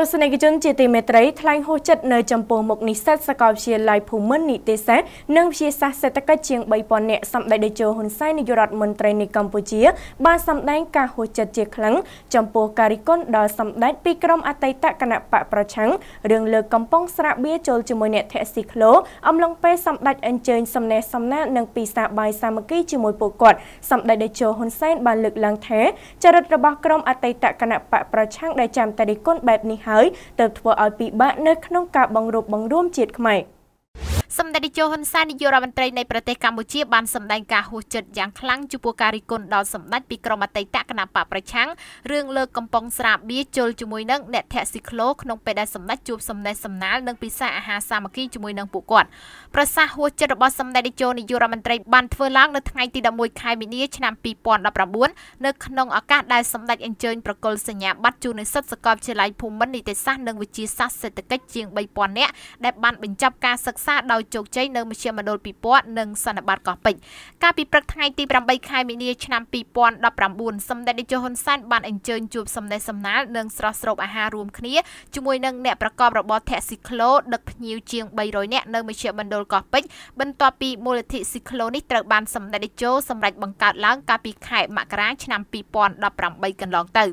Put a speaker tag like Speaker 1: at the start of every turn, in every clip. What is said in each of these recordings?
Speaker 1: ទស្សនិកជនជាទីមេត្រីថ្លែងហួសចិត្តនៅចំពោះមុខនិស្សិតសាកលវិទ្យាល័យភូមិន្ទនីតិសាស្ត្រនិងវិទ្យាសាស្ត្រសេដ្ឋកិច្ចជាង3000នាក់សម្ដេចតេជោហ៊ុនសែននាយករដ្ឋមន្ត្រីនៃកម្ពុជា បានសម្ដែងការហួសចិត្តជាខ្លាំងចំពោះការរិះគន់ដល់សម្ដេចពីក្រុមអតីតគណៈបកប្រឆាំងរឿងលើកកំប៉ុងស្រាបៀរចូលជាមួយអ្នកធាក់ស៊ីក្លូអំឡុងពេលសម្ដេចអញ្ជើញសំណេះសំណាលនិងពីសាបាយសាមគ្គីជាមួយពួកគាត់សម្ដេចតេជោហ៊ុនសែនបានលើកឡើងថាចរិតរបស់ក្រុមអតីតគណៈបកប្រឆាំងដែលចាំតែរិះគន់បែបនេះហើយទើបធ្វើឲ្យពិបាកនៅក្នុងការបង្រួបបង្រួមជាតិខ្មែរ។
Speaker 2: សម្ដេចនាយកហ៊ុនសែននាយករដ្ឋមន្ត្រីនៃប្រទេសកម្ពុជាបានសម្ដែងការហួសចិត្តយ៉ាងខ្លាំងចំពោះការរិះគន់ដល់សម្ដេចពីក្រមអតីតគណៈបកប្រឆាំងរឿងលើកកំប៉ុងស្រាបៀរជលជាមួយនឹងអ្នកធាក់ស៊ីក្លូក្នុងពេលដែលសម្ដេចជួបសំណេះសំណាលនិងពិសាអាហារសាមគ្គីជាមួយនឹងពួកគាត់ប្រសាសន៍ហួសចិត្តរបស់សម្ដេចនាយកនាយករដ្ឋមន្ត្រីបានធ្វើឡើងនៅថ្ងៃទី11ខែមីនាឆ្នាំ2019នៅក្នុងឱកាសដែលសម្ដេចអញ្ជើញប្រគល់សញ្ញាបត្រជូននិស្សិតសាកលវិទ្យាល័យភូមិន្ទនីតិសាស្ត្រនិងវិទ្យាសាស្ត្រសេដ្ឋកិច្ចជាង3000នាក់ដែលបានបញ្ចប់ការសិក្សាដោយជោគជ័យនៅមជ្ឈមណ្ឌលពិព័រណ៍និងសន្និបាតកោះពេជ្រកាលពីព្រឹកថ្ងៃទី8ខែមីនាឆ្នាំ2019សម្ដេចតេជោហ៊ុនសែនបានអញ្ជើញជួបសំណេះសំណាលនិងស្រស់ស្រូបអាហាររួមគ្នាជាមួយនឹងអ្នកប្រកបរបរតាក់ស៊ីក្លូដឹកភ្ញៀវជាង300នាក់នៅមជ្ឈមណ្ឌលកោះពេជ្របន្ទាប់ពីមូលនិធិស៊ីក្លូនេះត្រូវបានសម្ដេចតេជោសម្រេចបង្កើតឡើងកាលពីខែមករាឆ្នាំ2018កន្លងទៅ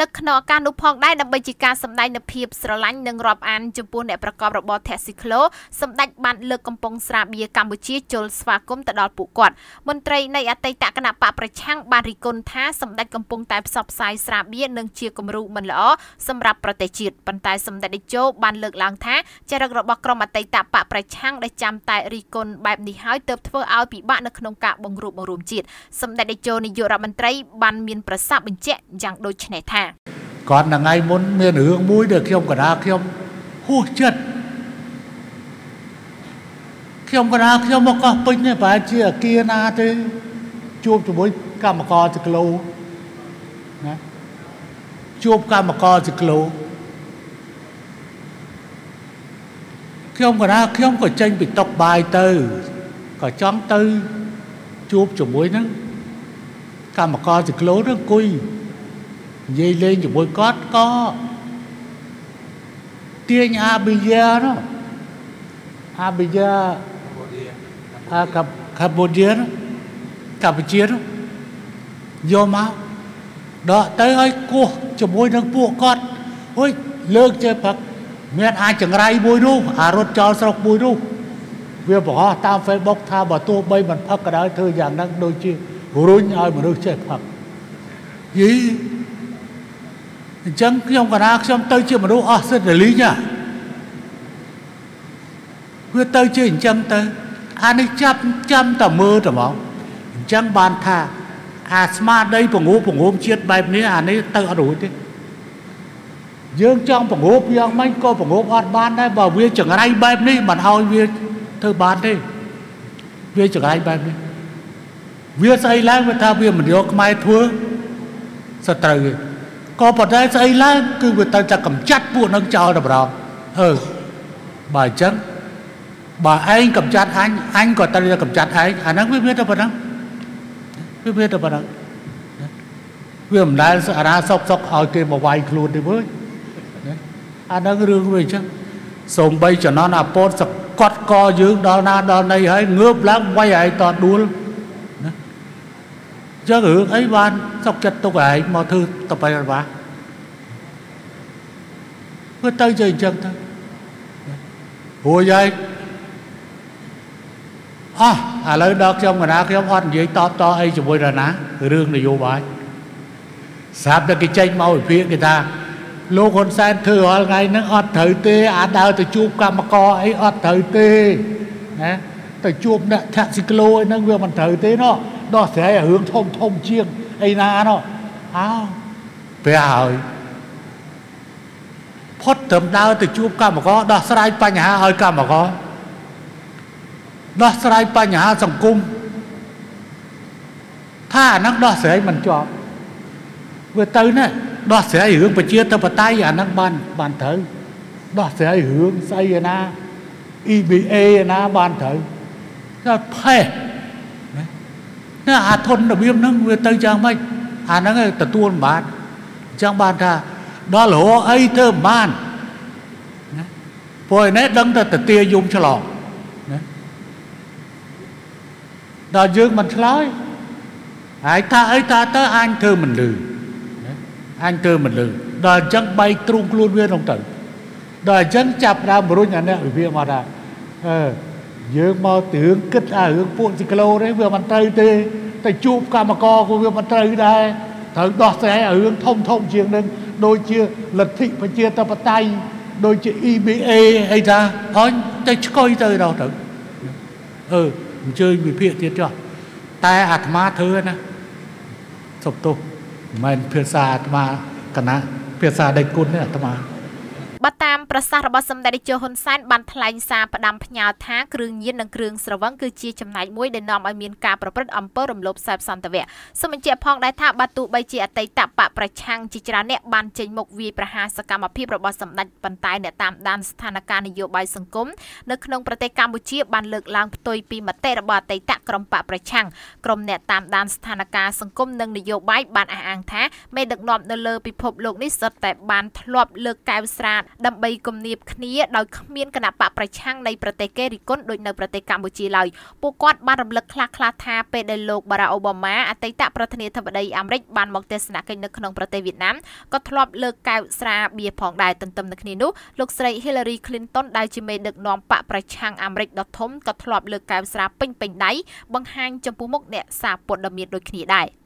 Speaker 2: នៅក្នុងឱកាសនោះផងដែរដើម្បីជាការសម្ដែងនូវភាពស្រឡាញ់និងរាប់អានចំពោះអ្នកប្រកបរបរតាក់ស៊ីក្លូសម្ដេចបានលើកកំពង់ស្រាបៀរកម្ពុជាជលស្វាគមន៍ទៅដល់ពួកគាត់មន្ត្រីនៃអតីតគណៈបកប្រឆាំងបានរិះគន់ថាសម្ដេចកំពុងតែផ្សព្វផ្សាយស្រាបៀរនិងជាគំរូមិនល្អសម្រាប់ប្រទេសជាតិប៉ុន្តែសម្ដេចតេជោបានលើកឡើងថាចរិតរបស់ក្រុមអតីតបកប្រឆាំងដែលចាំតែរិះគន់បែបនេះហើយទើបធ្វើឲ្យពិបាកនៅក្នុងការបង្រួបបង្រួមជាតិសម្ដេចតេជោនាយករដ្ឋមន្ត្រីបានមានប្រសាសន៍បញ្ជាក់យ៉ាងដូចនេះថា
Speaker 3: គាត់ថ្ងៃមុនមានរឿងមួយដែលខ្ញុំកណ្ដាលខ្ញុំហួសចិត្ត ខ្ញុំកណ្ដាលខ្ញុំមកកោះពេញនេះប្រហែលជាអាគារណាទេជួបជាមួយកម្មករសក្លូណាជួបកម្មករសក្លូខ្ញុំកណ្ដាលខ្ញុំក៏ចេញពីតុកបាយទៅក៏ចង់ទៅជួបជាមួយនឹងកម្មករសក្លូនឹងអង្គុយនិយាយលេងជាមួយគាត់ក៏ទាញអាប៊ីយ៉ានោះអាប៊ីយ៉ាអា កម្ពុជាកម្ពុជាយកមកដកទៅឲ្យគោះជាមួយនឹងពួកគាត់ហុយលើកចេះផឹកមានអាចចង្រៃមួយនោះអារត់ចោលស្រុកមួយនោះវាបង្ហោះតាម Facebook ថាបើទោះបីមិនផឹកក៏ដោយធ្វើយ៉ាងហ្នឹងដូចជារុញឲ្យមនុស្សចេះផឹកយីអញ្ចឹងខ្ញុំកណាខ្ញុំទៅជាមនុស្សអស់សិទ្ធិលីងវាទៅជាអញ្ចឹងទៅ អានេះចាប់ចាំតែមើលតែមកអញ្ចឹងបានថា អាស្មារតីពងូពងូមជាតិបែបនេះអានេះទៅអត់រួចទេយើងចង់ពងូបយ៉ាងម៉េចក៏ពងូបអត់បានដែរបើវាចង្រៃបែបនេះមិនឲ្យវាធ្វើបានទេវាចង្រៃបែបនេះវាស្អីឡើងវាថាវាមិនយកខ្មែរធ្វើសត្រូវទេក៏ប៉ុន្តែស្អីឡើងគឺវាទៅតែកំចាត់ពួកនឹងចោលតែម្ដងអឺបើអញ្ចឹង បើឯងកំចាត់អញអញក៏ត្រូវតែកំចាត់ឯងអាហ្នឹងវាមានតែប៉ុណ្ណឹងវាមានតែប៉ុណ្ណឹងវាមិនដែលអារាសុកសុកឲ្យគេមកវាយខ្លួនទេវើអាហ្នឹងរឿងវាអញ្ចឹងសូម្បីចំណន់អាពតសកត់កយើងដល់ណាដល់ណីហើយងើបឡើងវាយឯងតដួលណាចឹងរឿងអីបានសុកចិត្តទុកឯងមកធ្វើទៅបែបបាវាទៅជាអញ្ចឹងទៅរួចហើយ អោះឥឡូវដល់ខ្ញុំកណាខ្ញុំអត់និយាយតបតអីជាមួយរណារឿងនយោបាយស្រាប់តែគេចេញមកវិភាគគេថាលោកហ៊ុនសែនធ្វើរាល់ថ្ងៃហ្នឹងអត់ត្រូវទេអាដើរទៅជួបកម្មករអីអត់ត្រូវទេណាទៅជួបអ្នកថាក់ស៊ីក្លូអីហ្នឹងវាមិនត្រូវទេណោះដោះស្រាយរឿងធំធំជាងអីណាណោះអោពេលហើយផុតត្រឹមដើរទៅជួបកម្មករដោះស្រាយបញ្ហាឲ្យកម្មករ ដោះស្រាយបញ្ហាសង្គមថាអាហ្នឹងដោះស្រាយមិនជាប់វាទៅណាដោះស្រាយរឿងប្រជាធិបតេយ្យអាហ្នឹងបានបានត្រូវដោះស្រាយរឿងស្អីឯណា EBA ឯណាបានត្រូវតែផេះណាអាធនរបៀបហ្នឹងវាទៅយ៉ាងម៉េចអាហ្នឹងទទួលមិនបានអញ្ចឹងបានថាដល់រហអីធ្វើមិនបានណាព្រោះឯនេះដឹងតែតទាយំឆ្លងណា ដល់យើងមិនឆ្លើយហើយថាអីថាទៅអញធ្វើមិនលឺណាអញធ្វើមិនលឺដល់អញ្ចឹងបែកទ្រូងខ្លួនវាក្នុងទៅដល់អញ្ចឹងចាប់ដើមរុញអានេះវាមកថាអឺយើងមកទៅរឿងគិតអារឿងពួកស៊ីក្លូនេះវាមិនត្រូវទេតែជួបកម្មករក៏វាមិនត្រូវដែរត្រូវដោះស្រាយអារឿងធំធំជាងនឹងដូចជាលទ្ធិប្រជាធិបតេយ្យដូចជា EBA អីថាអញទៅឆ្កុយទៅដល់ទៅអឺ អញ្ជើញវិភាគទៀតចុះតែអាត្មាធ្វើណាសុបទោសមិនមែនភាសាអាត្មាគណៈភាសាដេកគុណទេអាត្មា
Speaker 2: បើតាមប្រសាសន៍របស់សម្ដេចតេជោហ៊ុនសែនបានថ្លែងសារផ្ដាំផ្ញើថាគ្រឿងញៀននិងគ្រឿងស្រវឹងគឺជាចំណែកមួយដែលនាំឲ្យមានការប្រព្រឹត្តអំពើរំលោភសេពសន្តិវៈសូមបញ្ជាក់ផងដែរថាបើទោះបីជាអតីតបកប្រឆាំងជាច្រើនអ្នកបានចេញមុខវាយប្រហារសកម្មភាពរបស់សម្ដេចប៉ុន្តែអ្នកតាមដានស្ថានភាពនយោបាយសង្គមនៅក្នុងប្រទេសកម្ពុជាបានលើកឡើងផ្ទុយពីមតិរបស់អតីតក្រុមបកប្រឆាំងក្រុមអ្នកតាមដានស្ថានភាពសង្គមនិងនយោបាយបានអះអាងថាមេដឹកនាំនៅលើពិភពលោកនេះសុទ្ធតែបានធ្លាប់លើកកែវស្រាដើម្បីគំនាបគ្នាដោយគ្មានគណៈបកប្រឆាំងនៃប្រទេសកេរីគុនដូចនៅប្រទេសកម្ពុជាឡើយពួកគាត់បានរំលឹកខ្លះៗថាពេលដែលលោកបារ៉ាអូបាម៉ាអតីតប្រធានាធិបតីអាមេរិកបានមកទស្សនកិច្ចនៅក្នុងប្រទេសវៀតណាមក៏ធ្លាប់លើកកែវស្រាបៀផងដែរទន្ទឹមនឹងគ្នានោះលោកស្រី Hillary Clinton ដែលជាមេដឹកនាំបកប្រឆាំងអាមេរិកដ៏ធំក៏ធ្លាប់លើកកែវស្រាពេញពេញដៃបង្ហាញចំពោះមុខអ្នកសារព័ត៌មានដូចគ្នាដែរ